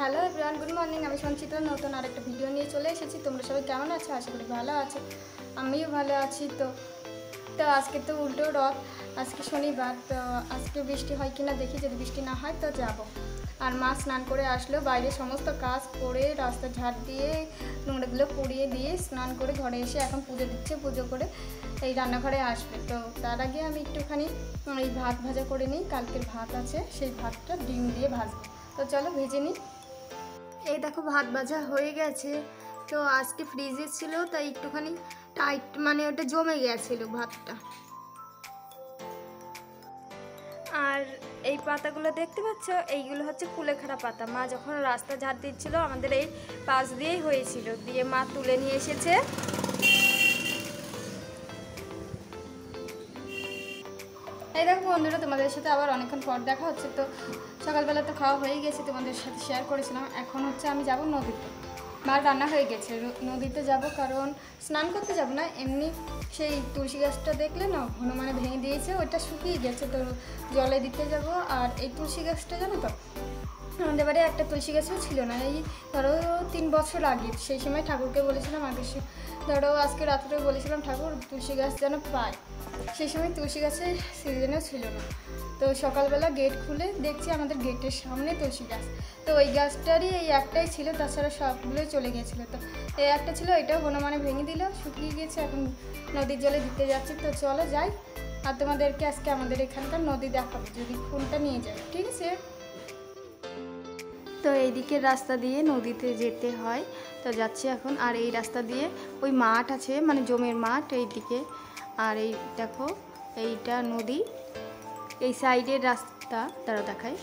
Hello everyone, good morning. আমি সঞ্চিতা, নতুন আরেকটা ভিডিও নিয়ে চলে এসেছি। তোমরা সবাই কেমন আছো? আশা করি ভালো আছো। আমিও ভালো আছি তো। তো আজকে তো উল্টো রথ, আজকে শনিবার, তো আজকে বৃষ্টি হয় কি না দেখি, যদি বৃষ্টি না হয় তো যাব। আর মা স্নান করে আসলো, বাইরে সমস্ত কাজ করে রাস্তা ঝাড় দিয়ে, নোংরাগুলো পুড়িয়ে দিয়ে স্নান করে ঘরে এসে এখন পুজো দিচ্ছে, পুজো করে এই রান্নাঘরে আসবে। তো তার আগে আমি একটুখানি এই ভাত ভাজা করে নিই। কালকের ভাত আছে, সেই ভাতটা ডিম দিয়ে ভাজবো। তো চলো ভেজে নিই। এই দেখো ভাত ভাজা হয়ে গেছে। তো আজকে ফ্রিজে ছিল, তাই একটুখানি টাইট মানে ওটা জমে গেছিল ভাতটা। আর এই পাতাগুলো দেখতে পাচ্ছ? এইগুলো হচ্ছে কুলেখাড়া পাতা। মা যখন রাস্তা ঝাড় দিচ্ছিল, আমাদের এই পাশ দিয়েই হয়েছিল। দিয়ে মা তুলে নিয়ে এসেছে। এই দেখো বন্ধুরা, তোমাদের সাথে আবার অনেকক্ষণ পর দেখা হচ্ছে। তো সকালবেলা তো খাওয়া হয়ে গেছে, তোমাদের সাথে শেয়ার করেছিলাম। এখন হচ্ছে আমি যাব নদীতে। মার রান্না হয়ে গেছে। নদীতে যাব কারণ স্নান করতে যাব না, এমনি সেই তুলসী গাছটা দেখলে না হনুমানে ভেঙে দিয়েছে ওইটা শুকিয়ে গেছে, তো জলে দিতে যাব। আর এই তুলসী গাছটা জানো তো, আমাদের বাড়ি একটা তুলসী গাছও ছিল না, এই ধরো তিন বছর আগে, সেই সময় ঠাকুরকে বলেছিলাম আগে ধরো আজকে রাত্রে বলেছিলাম ঠাকুর তুলসী গাছ যেন পায়। সেই সময় তুলসী গাছের সিজনেও ছিল না, তো সকালবেলা গেট খুলে দেখছি আমাদের গেটের সামনে তুলসী গাছ। তো ওই গাছটারই এই একটাই ছিল, তাছাড়া সবগুলোই চলে গিয়েছিল। তো এই একটা ছিল, এটাও হনুমানে ভেঙে দিল, শুকিয়ে গিয়েছে, এখন নদীর জলে দিতে যাচ্ছি। তো চলো যাই, আর তোমাদেরকে আজকে আমাদের এখানকার নদী দেখাবো, যদি ফোনটা নিয়ে যাবে, ঠিক আছে? তো এই দিকের রাস্তা দিয়ে নদীতে যেতে হয়, তো যাচ্ছি এখন, আর এই রাস্তা দিয়ে ওই মাঠ আছে মানে জমির মাঠ এই দিকে আর এই দেখো, এইটা নদী, এই সাইডের রাস্তা তারা দেখায়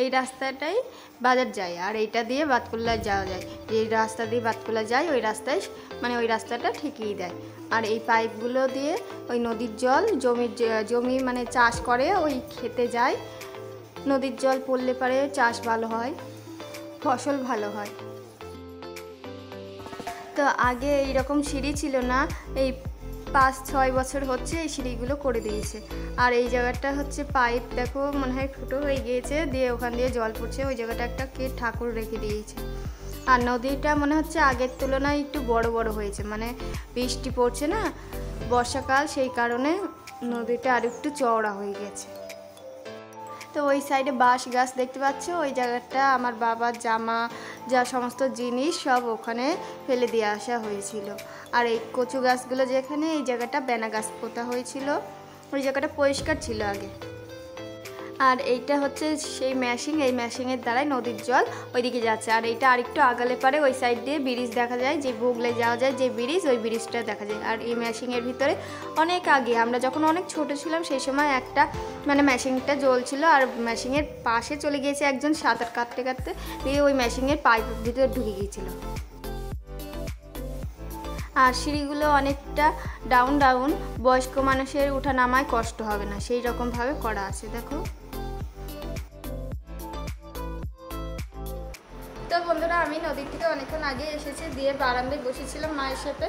এই রাস্তাটাই বাজার যায়, আর এইটা দিয়ে বাতকুল্লা যাওয়া যায়। যে রাস্তা দিয়ে বাতকুল্লা যায়, ওই রাস্তায় মানে ওই রাস্তাটা ঠিকই দেয়। আর এই পাইপগুলো দিয়ে ওই নদীর জল জমির জমি মানে চাষ করে, ওই খেতে যায়। নদীর জল পড়লে পারে চাষ ভালো হয়, ফসল ভালো হয়। তো আগে এইরকম সিঁড়ি ছিল না, এই পাঁচ, ছয় বছর হচ্ছে এই সিঁড়িগুলো করে দিয়েছে। আর এই জায়গাটা হচ্ছে পাইপ, দেখো, মনে হয় ফুটো হয়ে গিয়েছে, দিয়ে ওখান দিয়ে জল পড়ছে, ওই জায়গাটা একটা কে ঠাকুর রেখে দিয়েছে। আর নদীটা মনে হচ্ছে আগের তুলনায় একটু বড় বড় হয়েছে মানে বৃষ্টি পড়ছে না, বর্ষাকাল, সেই কারণে নদীটা আর একটু চওড়া হয়ে গেছে। তো ওই সাইডে বাঁশ গাছ দেখতে পাচ্ছ। ওই জায়গাটা আমার বাবার জামা যা সমস্ত জিনিস সব ওখানে ফেলে দিয়ে আসা হয়েছিল। আর এই কচু গাছগুলো যেখানে, এই জায়গাটা বেনা গাছ পোতা হয়েছিল। ওই জায়গাটা পরিষ্কার ছিল আগে। আর এইটা হচ্ছে সেই ম্যাশিং, এই ম্যাশিংয়ের দ্বারাই নদীর জল ওইদিকে যাচ্ছে। আর এইটা আরেকটু আগালে পারে ওই সাইড দিয়ে ব্রিজ দেখা যায়, যে ভুগলে যাওয়া যায় যে ব্রিজ, ওই ব্রিজটা দেখা যায়। আর এই ম্যাশিংয়ের ভিতরে অনেক আগে, আমরা যখন অনেক ছোট ছিলাম সেই সময় একটা মানে ম্যাশিংটা জ্বলছিল আর ম্যাশিংয়ের পাশে চলে গিয়েছে একজন সাঁতার কাটতে কাটতে, দিয়ে ওই ম্যাশিংয়ের পাইপের ভিতরে ঢুকে গিয়েছিল। আর সিঁড়িগুলো অনেকটা ডাউন ডাউন বয়স্ক মানুষের ওঠা নামায় কষ্ট হবে না, সেই রকমভাবে করা আছে। দেখো। তো বন্ধুরা, আমি নদীর থেকে অনেকক্ষণ আগে এসেছি, দিয়ে বারান্দায় বসেছিলাম মায়ের সাথে।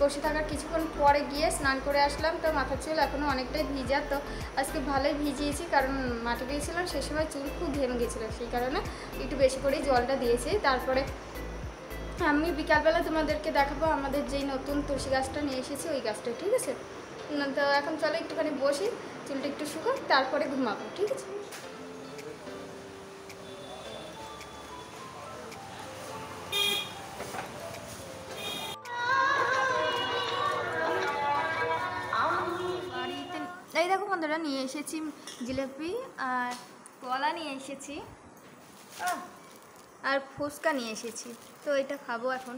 বসে থাকার কিছুক্ষণ পরে গিয়ে স্নান করে আসলাম, তো মাথার চুল এখনও অনেকটাই ভিজা, তো আজকে ভালোই ভিজিয়েছি, কারণ মাঠে গিয়েছিলাম, সে সময় চুল খুব ঘেমে গেছিল, সেই কারণে একটু বেশি করেই জলটা দিয়েছি। তারপরে আমি বিকালবেলা তোমাদেরকে দেখাবো আমাদের যেই নতুন তুলসী গাছটা নিয়ে এসেছি, ওই গাছটা, ঠিক আছে? তো এখন চলো একটুখানি বসি, চুলটা একটু শুকো, তারপরে ঘুমাবো, ঠিক আছে? বন্ধুরা নিয়ে এসেছি জিলিপি আর কলা নিয়ে এসেছি। আর ফুচকা নিয়ে এসেছি। তো এটা খাব এখন।